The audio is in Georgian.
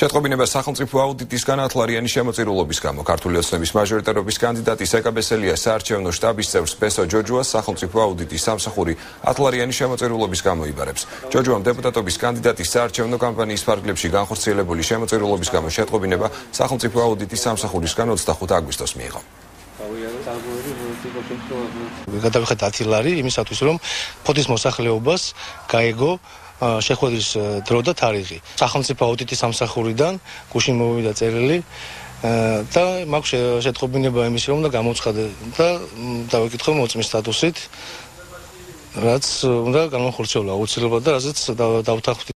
შეტყობინება სახელმწიფო აუდიტისგან ათლარიანი შემოწირულობის გამო ქართული ოცნების მაჟორიტარობის კანდიდატი სეკაბესელია საარჩევნო შტაბის წევრს პესო ჯოჯუას სახელმწიფო აუდიტის სამსახური ათლარიანი შემოწირულობის გამო იბარებს. ჯოჯუამ დეპუტატობის კანდიდატის საარჩევნო კამპანიის ფარგლებში განხორციელებული შემოწირულობის გამო შეტყობინება სახელმწიფო აუდიტის სამსახურისგან 25 აგვისტოს მიიღო. გადავიხეთ 10 ლარი იმისათვის რომ ფოთის მოსახლეობას გაეგო შეხვედრის დრო და თარიღი. სახელმწიფო აუდიტის სამსახურიდან გუშინ მოვიდა წერილი და მაქვს შეტყობინება იმის რომ და გამოცხადე და დავიკითხო მოწმის სტატუსით რაც უნდა განახორციელა აუცილებლად და რაზეც დავთანხმდი